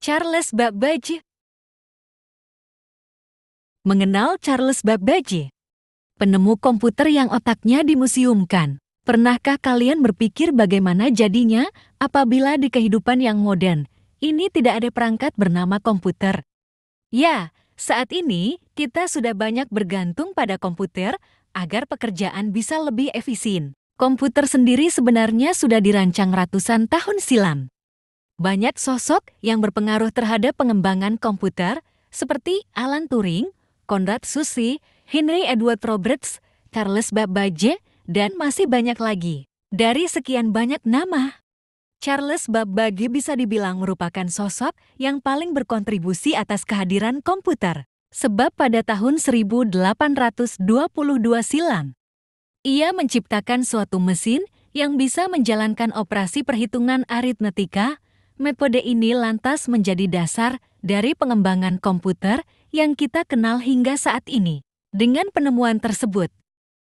Charles Babbage Mengenal Charles Babbage? Penemu komputer yang otaknya dimuseumkan. Pernahkah kalian berpikir bagaimana jadinya apabila di kehidupan yang modern, ini tidak ada perangkat bernama komputer? Ya, saat ini kita sudah banyak bergantung pada komputer agar pekerjaan bisa lebih efisien. Komputer sendiri sebenarnya sudah dirancang ratusan tahun silam. Banyak sosok yang berpengaruh terhadap pengembangan komputer seperti Alan Turing, Konrad Susi, Henry Edward Roberts, Charles Babbage, dan masih banyak lagi. Dari sekian banyak nama, Charles Babbage bisa dibilang merupakan sosok yang paling berkontribusi atas kehadiran komputer. Sebab pada tahun 1822 silam, ia menciptakan suatu mesin yang bisa menjalankan operasi perhitungan aritmetika. Metode ini lantas menjadi dasar dari pengembangan komputer yang kita kenal hingga saat ini. Dengan penemuan tersebut,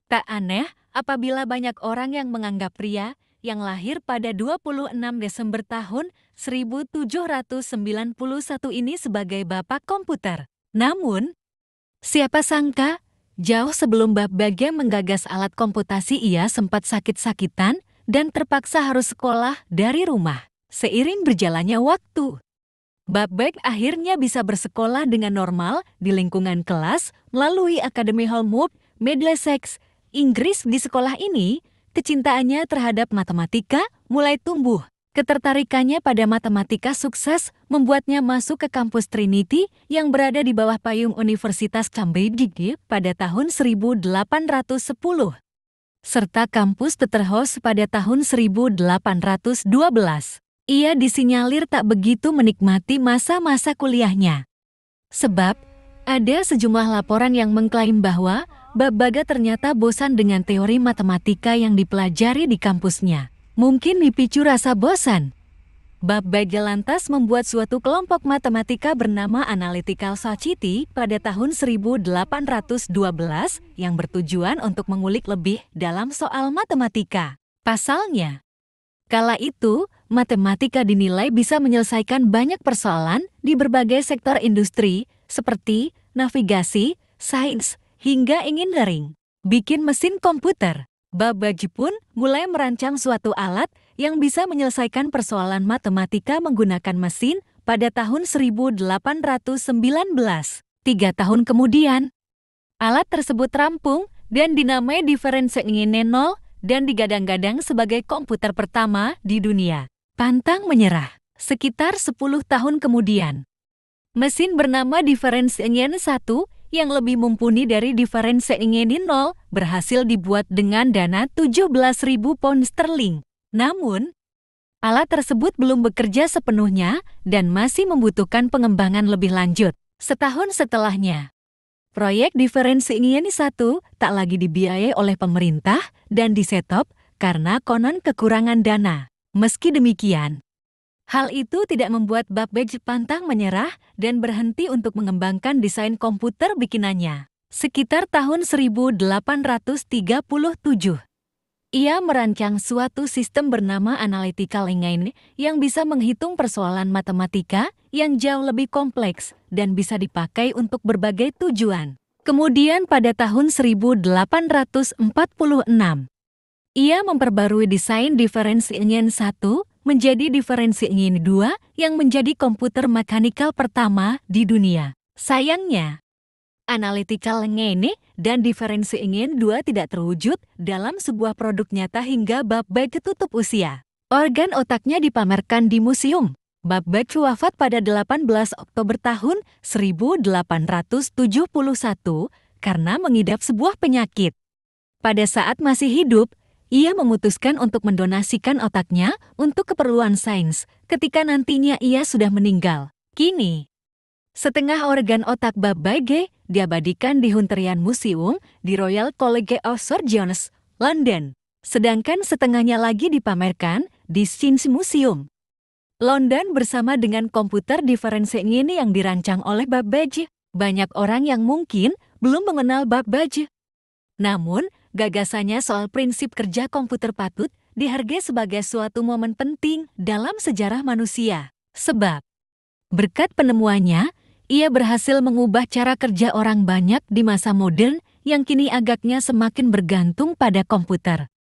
tak aneh apabila banyak orang yang menganggap pria yang lahir pada 26 Desember tahun 1791 ini sebagai bapak komputer. Namun, siapa sangka, jauh sebelum Bab Babbage menggagas alat komputasi ia sempat sakit-sakitan dan terpaksa harus sekolah dari rumah. Seiring berjalannya waktu, Babek akhirnya bisa bersekolah dengan normal di lingkungan kelas melalui Akademi Holmwood, Middlesex, Inggris di sekolah ini, kecintaannya terhadap matematika mulai tumbuh. Ketertarikannya pada matematika sukses membuatnya masuk ke kampus Trinity yang berada di bawah payung Universitas Cambridge pada tahun 1810 serta kampus Tetterhouse pada tahun 1812. Ia disinyalir tak begitu menikmati masa-masa kuliahnya. Sebab, ada sejumlah laporan yang mengklaim bahwa Babaga ternyata bosan dengan teori matematika yang dipelajari di kampusnya. Mungkin dipicu rasa bosan. Babaga lantas membuat suatu kelompok matematika bernama Analytical Society pada tahun 1812 yang bertujuan untuk mengulik lebih dalam soal matematika. Pasalnya, kala itu matematika dinilai bisa menyelesaikan banyak persoalan di berbagai sektor industri seperti navigasi, sains, hingga engineering. Bikin mesin komputer. Babaji pun mulai merancang suatu alat yang bisa menyelesaikan persoalan matematika menggunakan mesin pada tahun 1819. Tiga tahun kemudian, alat tersebut rampung dan dinamai Differential nol dan digadang-gadang sebagai komputer pertama di dunia. Pantang menyerah. Sekitar 10 tahun kemudian, mesin bernama Difference Engine 1 yang lebih mumpuni dari Difference Engine 0 berhasil dibuat dengan dana 17.000 pound sterling. Namun, alat tersebut belum bekerja sepenuhnya dan masih membutuhkan pengembangan lebih lanjut. Setahun setelahnya, proyek Difference Engine 1 tak lagi dibiayai oleh pemerintah dan disetop karena konon kekurangan dana. Meski demikian, hal itu tidak membuat Babbage pantang menyerah dan berhenti untuk mengembangkan desain komputer bikinannya. Sekitar tahun 1837, ia merancang suatu sistem bernama Analytical Engine yang bisa menghitung persoalan matematika yang jauh lebih kompleks dan bisa dipakai untuk berbagai tujuan. Kemudian pada tahun 1846, ia memperbarui desain Difference Engine 1 menjadi Difference Engine 2 yang menjadi komputer mekanikal pertama di dunia. Sayangnya, Analytical Engine dan Difference Engine 2 tidak terwujud dalam sebuah produk nyata hingga Babbage tutup usia. Organ otaknya dipamerkan di museum. Babbage wafat pada 18 Oktober tahun 1871 karena mengidap sebuah penyakit. Pada saat masih hidup, ia memutuskan untuk mendonasikan otaknya untuk keperluan sains ketika nantinya ia sudah meninggal. Kini, setengah organ otak Babbage diabadikan di Hunterian Museum di Royal College of Surgeons, London. Sedangkan setengahnya lagi dipamerkan di Science Museum. London bersama dengan komputer diferensiasi ini yang dirancang oleh Babbage. Banyak orang yang mungkin belum mengenal Babbage. Namun, Gagasannya soal prinsip kerja komputer patut dihargai sebagai suatu momen penting dalam sejarah manusia. Sebab, Berkat penemuannya, ia berhasil mengubah cara kerja orang banyak di masa modern yang kini agaknya semakin bergantung pada komputer.